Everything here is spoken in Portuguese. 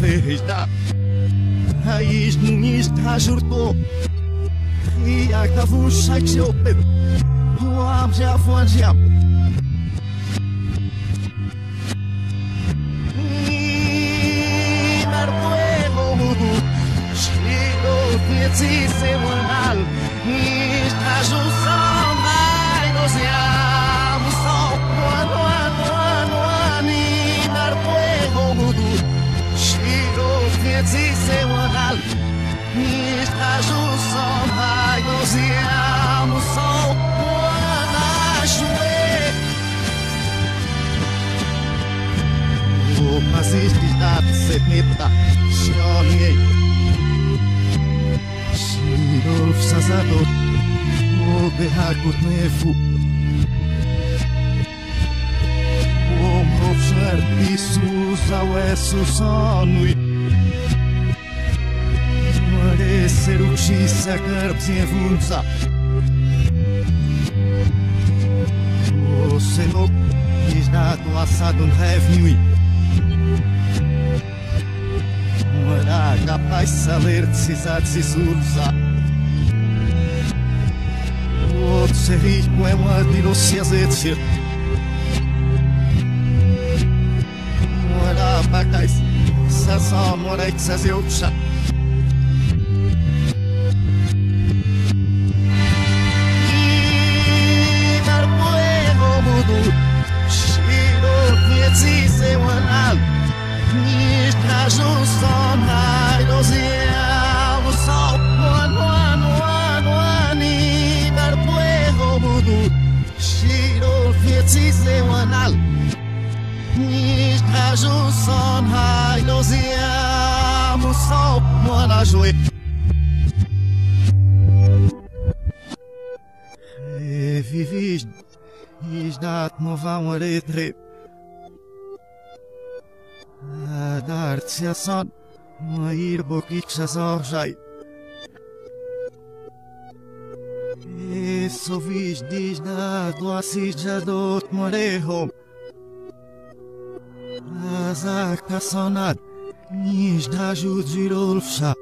Ferreira Raiz Nunista Jurto E a Cavuncha Tiope O Abja Fuanjia vieții semanal Ești ajutor Mai nu seam Sau Oan, oan, oan, oan Dar puedo Știu vieții semanal Ești ajutor Mai nu seam Sau Oan, ajutor mas este dado se meta Shoni Shirov sazadot O behakut nefu O mofshar pisus au esusanui Mare serushi sakarpsi evunza O senop Isnado assado um revnui Mara capaz de saber precisar de se usar Outro ser rico От серий поема din osjezețir Mora bakaj Sezon, mora ik sezioča Shiro kwieci se wanal Ništa žusto najdozijav So one ajue Vivis Isdat movam retre Dar son Mair bokik azorjai Eso vis dijna doasijadot moreho Azak sonat Nijda judjirolfsha